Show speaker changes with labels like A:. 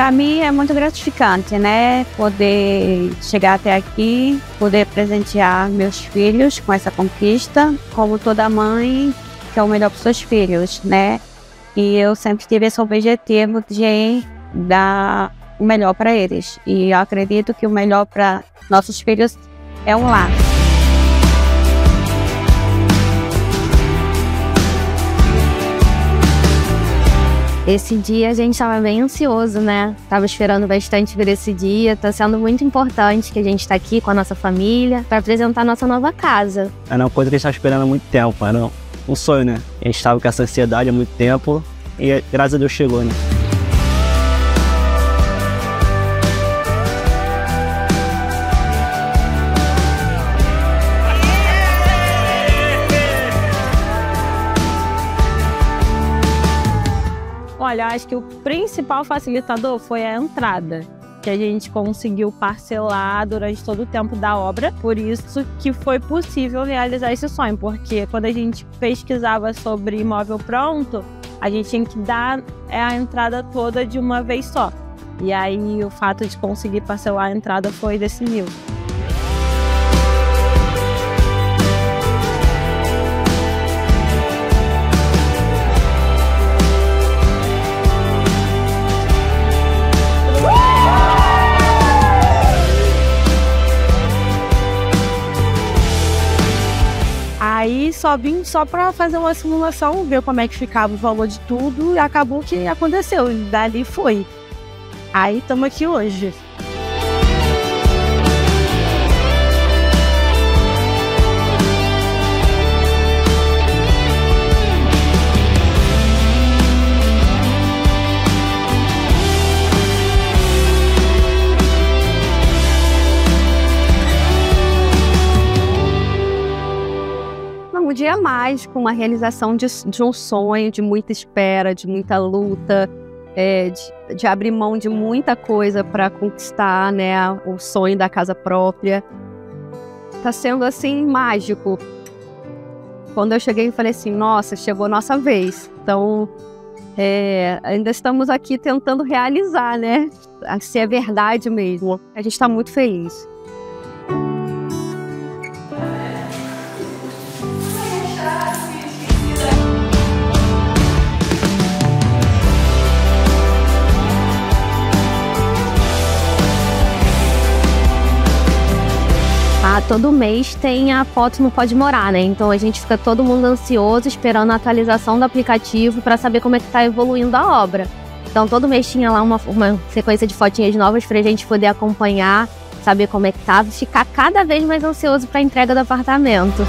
A: para mim é muito gratificante, né? Poder chegar até aqui, poder presentear meus filhos com essa conquista, como toda mãe que é o melhor para seus filhos, né? E eu sempre tive esse objetivo de dar o melhor para eles. E eu acredito que o melhor para nossos filhos é um lar.
B: Esse dia a gente estava bem ansioso, né? Tava esperando bastante ver esse dia. Tá sendo muito importante que a gente está aqui com a nossa família para apresentar nossa nova casa.
C: É uma coisa que a gente tá esperando há muito tempo, era um sonho, né? A gente estava com essa ansiedade há muito tempo e graças a Deus chegou, né?
A: Olha, acho que o principal facilitador foi a entrada que a gente conseguiu parcelar durante todo o tempo da obra. Por isso que foi possível realizar esse sonho, porque quando a gente pesquisava sobre imóvel pronto, a gente tinha que dar é, a entrada toda de uma vez só. E aí o fato de conseguir parcelar a entrada foi desse mil. Só vim só para fazer uma simulação, ver como é que ficava o valor de tudo e acabou que aconteceu. E dali foi. Aí estamos aqui hoje.
B: Dia mágico, uma realização de, de, um sonho, de muita espera, de muita luta, é, de, de, abrir mão de muita coisa para conquistar né, o sonho da casa própria. Tá sendo assim mágico. Quando eu cheguei, eu falei assim: nossa, chegou a nossa vez. Então, é, ainda estamos aqui tentando realizar, né? Se é verdade mesmo. A gente está muito feliz. Todo mês tem a foto no Pode Morar, né? Então a gente fica todo mundo ansioso esperando a atualização do aplicativo para saber como é que está evoluindo a obra. Então todo mês tinha lá uma, uma sequência de fotinhas novas para a gente poder acompanhar, saber como é que tá, ficar cada vez mais ansioso para a entrega do apartamento.